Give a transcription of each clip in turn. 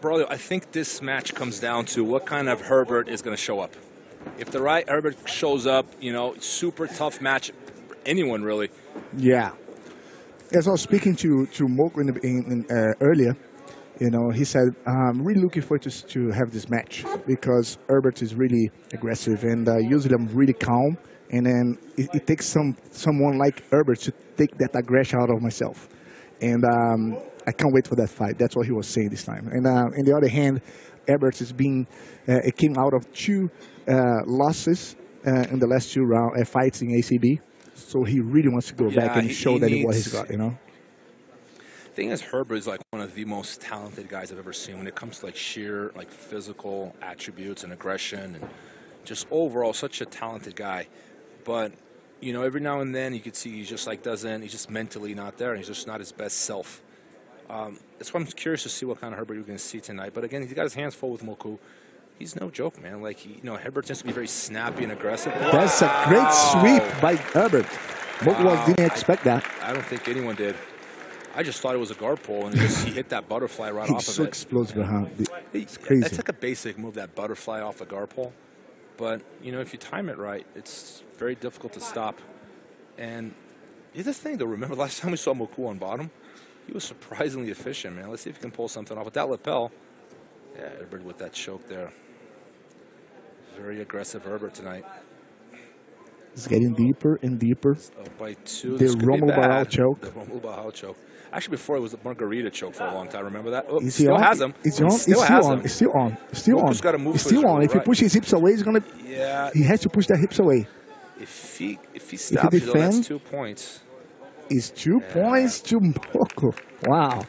Brother, I think this match comes down to what kind of Erberth is going to show up. If the right Erberth shows up, you know, super tough match, anyone really. Yeah. As I was speaking to to Moku in, in, uh, earlier, you know, he said, "I'm really looking forward to, to have this match because Erberth is really aggressive, and uh, usually I'm really calm, and then it, it takes some someone like Erberth to take that aggression out of myself, and um, I can't wait for that fight. That's what he was saying this time. And uh, on the other hand, Erberth is being, uh, it came out of two uh, losses uh, in the last two round uh, fights in ACB. So he really wants to go Yeah, back and he- show he that what he's got, you know. thing is, Erberth is like one of the most talented guys I've ever seen when it comes to like sheer like physical attributes and aggression and just overall such a talented guy. But you know, every now and then you could see he just like doesn't. He's just mentally not there, and he's just not his best self. Um, that's why I'm curious to see what kind of Erberth you're going to see tonight. But again, he's got his hands full with Moku. He's no joke, man. Like he, you know, Erberth tends to be very snappy and aggressive. That's a great sweep by Erberth. Moku Wow. didn't expect that. I don't think anyone did. I just thought it was a guard pull, and he, just, he hit that butterfly right off He's of so it. explosive, huh? It's It's crazy. like a basic move, that butterfly off the guard pole. But, you know, if you time it right, it's very difficult to stop. And the other thing, though, remember last time we saw Moku on bottom? He was surprisingly efficient, man. Let's see if he can pull something off. With that lapel, yeah, Erberth with that choke there. Very aggressive Erberth tonight. It's getting deeper and deeper. Up by two. The This could be Romulo bad. Barral choke. The Barral choke. Actually, before it was the Margarita choke for a long time. Remember that? Oh, Is he still on? has him. It's He on. Still it's has still him. on. It's still on. It's still on. gotta move it's still on. If he right. pushes his hips away, he's gonna. Yeah. He has to push that hips away. If he if he stops, you know, defend- that's two points. It's two points to Moku. Wow,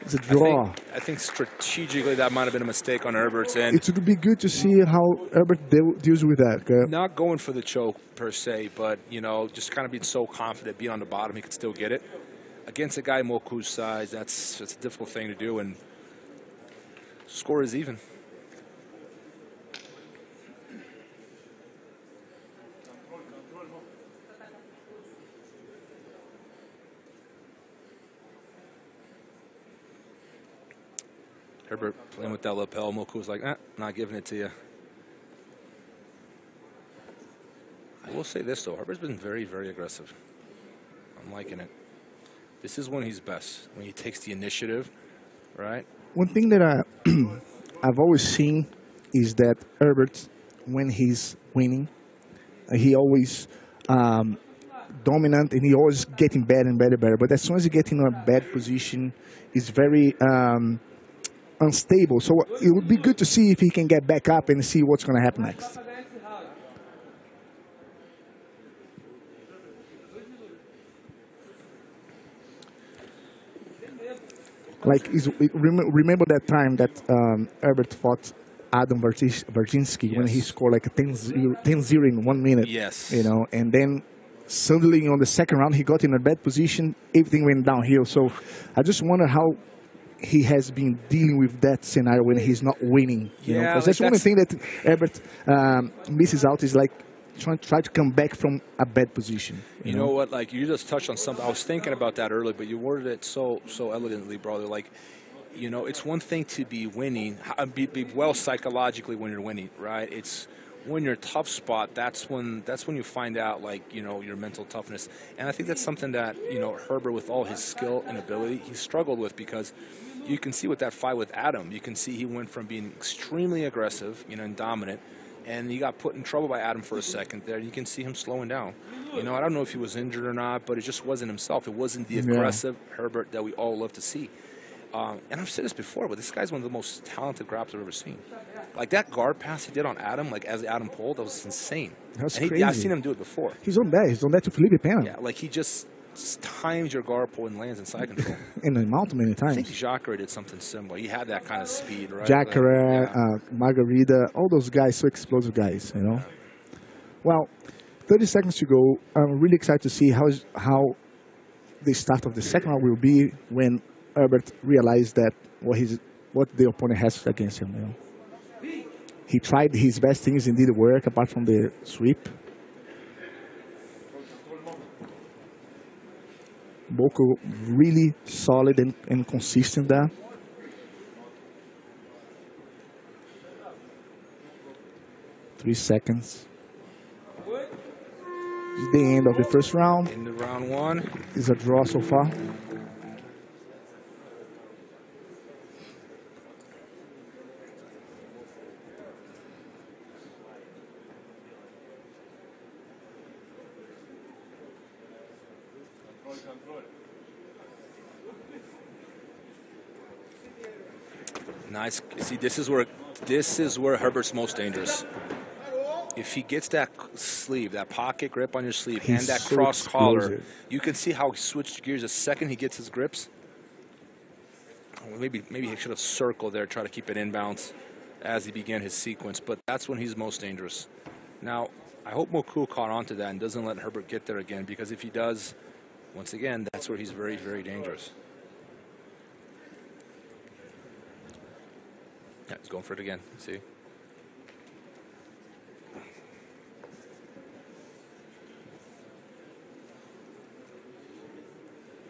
it's a I draw. think, I think strategically that might have been a mistake on Erberth's end. It would be good to see how Erberth deal, deals with that. okay? Not going for the choke per se, but you know, just kind of being so confident, being on the bottom, he could still get it. Against a guy Moku's size, that's that's a difficult thing to do, and score is even. Erberth playing with that lapel. Moku was like, eh, not giving it to you. I will say this, though. Erberth's been very, very aggressive. I'm liking it. This is when he's best, when he takes the initiative, right? One thing that I, I've always seen is that Erberth, when he's winning, uh, he always um, dominant and he always getting better and better and better. But as soon as he gets in a bad position, he's very um, unstable. So it would be good to see if he can get back up and see what's going to happen next. Like, is, rem- remember that time that um, Erberth fought Adam Vertis- Vertinsky when he scored like a 10 0, in one minute? Yes. You know, and then suddenly on the second round he got in a bad position, everything went downhill. So I just wonder how he has been dealing with that scenario when he's not winning. You know, Yeah, 'cause like that's one that's- thing that Erberth um, misses out is like trying try to come back from a bad position. You know what? Like you just touched on something. I was thinking about that earlier, but you worded it so so elegantly, brother. Like, you know, it's one thing to be winning, uh, be, be well psychologically when you're winning, right? It's when you're tough spot. That's when that's when you find out like you know your mental toughness. And I think that's something that you know Erberth, with all his skill and ability, he struggled with because you can see with that fight with Adam, you can see he went from being extremely aggressive, you know, and dominant and he got put in trouble by Adam for a second there. You can see him slowing down. You know, I don't know if he was injured or not, but it just wasn't himself. It wasn't the Yeah. aggressive Erberth that we all love to see. Um, and I've said this before, but this guy's one of the most talented grapplers I've ever seen. Like that guard pass he did on Adam, like as Adam pulled, that was insane. That's and he, yeah, I've seen him do it before. He's on that. He's on that to Felipe Pena Yeah, like he just times your guard pull and lands in side control. in the mountain many times. I think. Jacare did something similar. He had that kind of speed, right? Jacare, yeah. uh, Margarita, all those guys, so explosive guys, you know. Well, 30 seconds to go. I'm really excited to see how how the start of the second round will be when Erberth realized that what his what the opponent has against him. You know, he tried his best things indeed work apart from the sweep. Moku really solid and, and consistent there. Three seconds. The end of the first round. In the round one. It's a draw so far. Nice. See, this is where this is where Erberth's most dangerous. If he gets that sleeve, that pocket grip on your sleeve, He's and that so cross collar, you can see how he switched gears the second he gets his grips. Maybe maybe he should have circled there, try to keep it inbounds as he began his sequence. But that's when he's most dangerous. Now, I hope Moku caught on to that and doesn't let Erberth get there again, because if he does, once again, that's where he's very, very dangerous. Yeah, he's going for it again. See?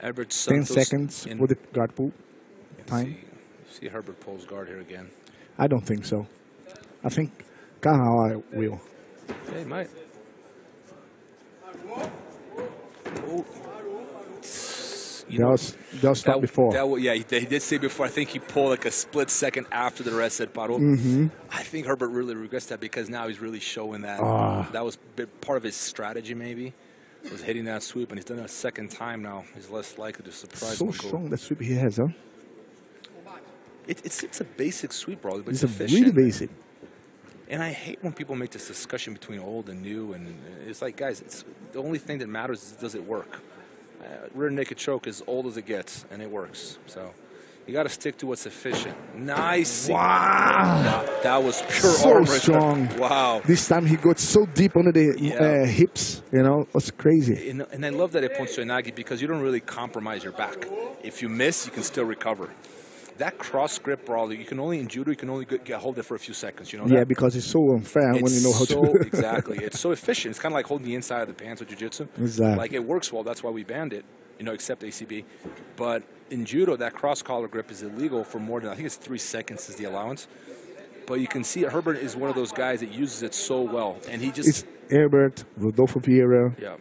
Erberth 10 seconds in- for the guard pull. Time. See, see Erberth pulls guard here again. I don't think so. I think Kahawai will. Yeah, he might. Oh. You That know, was, that was stopped before. That, yeah, he, he did say before. I think he pulled like a split second after the rest said Paro. Mm-hmm. I think Erberth really regrets that because now he's really showing that Ah. that was bit- part of his strategy. Maybe was hitting that sweep, and he's done it a second time now. He's less likely to surprise. so strong that sweep he has, huh? It, it's it's a basic sweep, bro, but It's it's, a really basic. And I hate when people make this discussion between old and new, and it's like, guys, it's the only thing that matters is does it work. Uh, rear naked choke is old as it gets, and it works. So you got to stick to what's efficient. Nice. Wow! That, that was pure So strong. Wow. This time he got so deep under the Yeah. uh, hips, you know, it was crazy. And, and I love that it at Poncho Nagi because you don't really compromise your back. If you miss, you can still recover. That cross grip brawl, you can only in judo, you can only get, get hold it for a few seconds. You know Yeah, that? because it's so unfair when you know how so, to. exactly. It's so efficient. It's kind of like holding the inside of the pants with jiu-jitsu. Exactly. Like it works well. That's why we banned it. You know, except ACB. But in judo, that cross collar grip is illegal for more than I think it's three seconds is the allowance. But you can see Erberth is one of those guys that uses it so well, and he just it's Erberth, Rodolfo Vieira. yeah.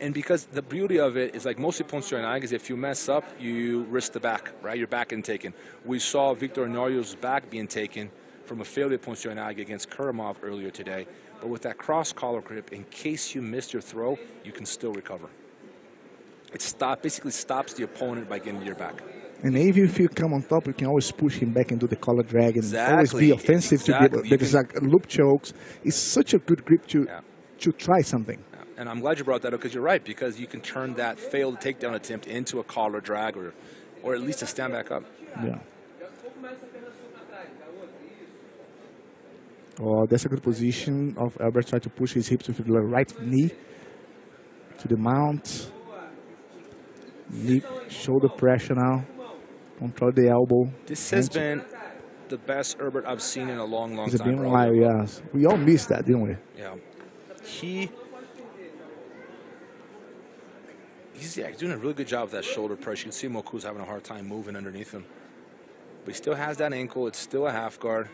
And because the beauty of it is like mostly Ponce is if you mess up, you risk the back, right? Your back getting taken. We saw Victor Honório's back being taken from a failure Ponce against Kuramov earlier today. But with that cross collar grip, in case you missed your throw, you can still recover. It stop basically stops the opponent by getting to your back. And even if you come on top, you can always push him back into the collar drag and always be offensive exactly. to You get because like loop chokes is such a good grip to Yeah. to try something. And I'm glad you brought that up because you're right, because you can turn that failed takedown attempt into a collar drag or, or at least a stand back up. Yeah. Oh, that's a good position of Albert try to push his hips with the right knee to the mount. Knee, shoulder pressure now. Control the elbow. This has been the best Erberth I've seen in a long, long It's time. been a while, yes. We all missed that, didn't we? Yeah. He. He's, yeah, doing a really good job with that shoulder press. You can see Moku's having a hard time moving underneath him. But he still has that ankle. It's still a half guard.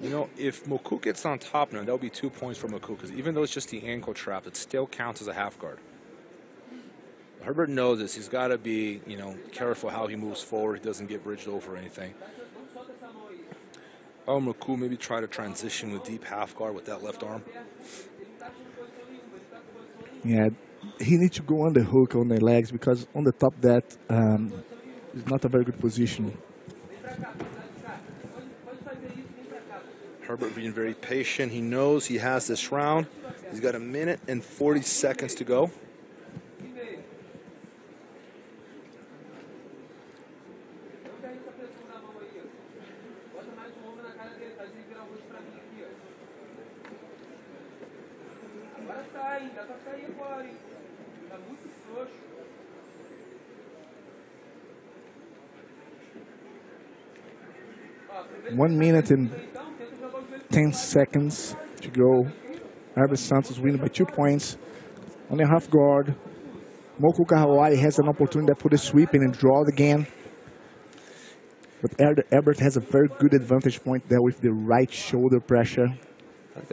You know, if Moku gets on top now, that'll be two points for Moku because even though it's just the ankle trap, it still counts as a half guard. Erberth knows this. He's got to be, you know, careful how he moves forward. He doesn't get bridged over or anything. Oh, Moku maybe try to transition with deep half guard with that left arm. Yeah, he needs to go on the hook on the legs because on the top that um, is not a very good position. Erberth being very patient. He knows he has this round. He's got a minute and 40 seconds to go. One minute and então, tenta jogar o joelho 10 seconds to go. Erberth Santos winning by two points. On the half guard. Moku Kahawai has an opportunity to put a sweep in and draw again. But Er- Erberth has a very good advantage point there with the right shoulder pressure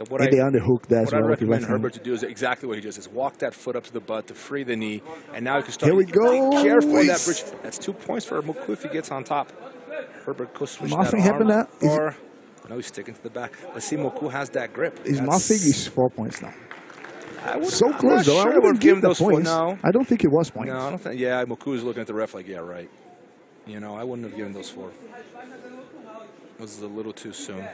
What and the underhook there as What I well. with the recommend. Erberth to do is exactly what he does: is walk that foot up to the butt to free the knee, and now you can start. Here we go. Be careful that bridge. That's two points for Moku if he gets on top. Erberth goes switch that happened arm. Is- Or no, he's sticking to the back. Let's see, Moku has that grip. Is Mossig is four points now. I So I'm close though. Sure I wouldn't would give him those four. points. No, I don't think it was points. no, I don't think. Yeah, Moku is looking at the ref like, yeah, right. You know, I wouldn't have given those four. This is a little too soon.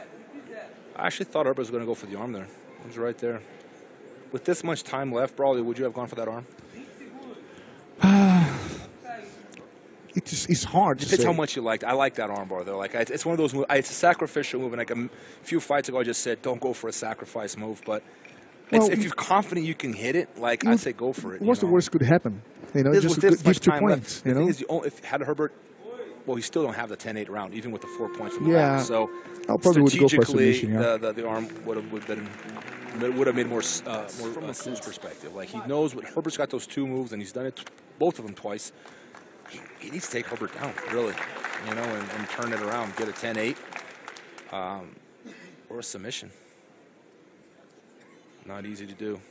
I actually thought Erberth was going to go for the arm there. It was right there. With this much time left, Brawley, would you have gone for that arm? It's it's hard to Depends say. how much you liked. I like that armbar though. Like it's one of those. move- It's a sacrificial move, and like a few fights ago, I just said don't go for a sacrifice move. But it's, Well, if you- you're confident you can hit it, like I'd say go for it. What's the worst could happen? You know, This- just with this give much two time points. left, You the thing know, is, you only, if had Erberth, well, he still don't have the 10-8 round, even with the four points from the Yeah. back. So I probably would go for strategically, submission, yeah. the, the, the arm would have would been would have made more uh, more from a Cruz perspective. Like he knows what Erberth's got those two moves, and he's done it t- both of them twice. He, needs to take Erberth down, really, you know, and, and turn it around, get a 10-8, um, or a submission. Not easy to do.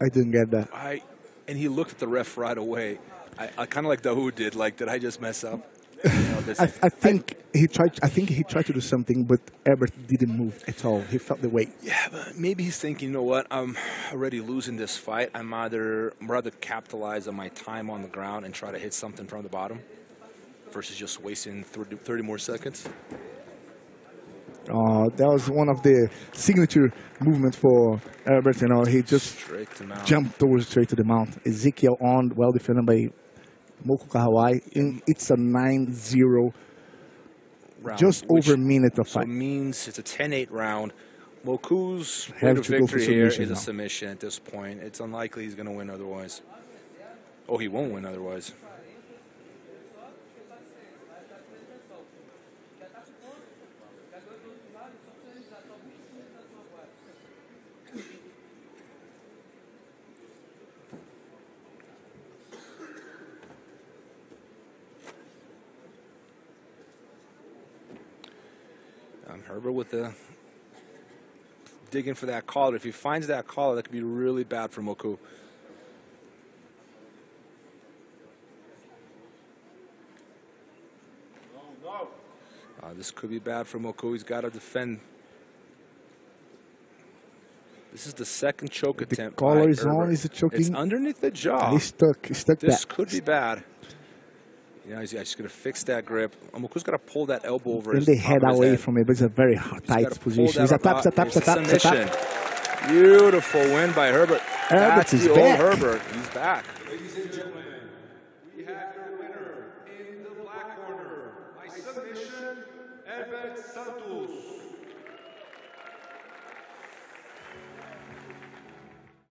I didn't get that. I and he looked at the ref right away. I, I kind of like Dahoud did. Like, did I just mess up? You know, this- I, I think he tried. I think he tried to do something, but Erberth didn't move at all. He felt the weight. yeah, but maybe he's thinking, you know what? I'm already losing this fight. I'm either rather capitalize on my time on the ground and try to hit something from the bottom, versus just wasting 30, 30 more seconds. Uh, that was one of the signature movements for Erberth. You know, he just Straight to mount. jumped towards straight to the mount. Ezekiel on, well defended by Moku Kahawai. And it's a 9-0, round, just over a minute of So fight. means it's a 10-8 round. Moku's Have to to go for victory here is submission a submission at this point. It's unlikely he's going to win otherwise. Oh, he won't win otherwise. Um, Erberth with the digging for that collar. If he finds that collar, that could be really bad for Moku. Uh, this could be bad for Moku. He's got to defend. This is the second choke The attempt. collar by is on, is it choking? It's underneath the jaw. He's stuck. He's stuck This back. could be bad. Yeah, he's, he's just going to fix that grip. Um, Moku's got to pull that elbow over Then his they head away head. from it, but it's a very hard, tight position. It's a tap, it's a tap, it's a tap, it's a tap. Beautiful win by Erberth. Erberth That's is the back. old Erberth. He's back. Ladies and gentlemen,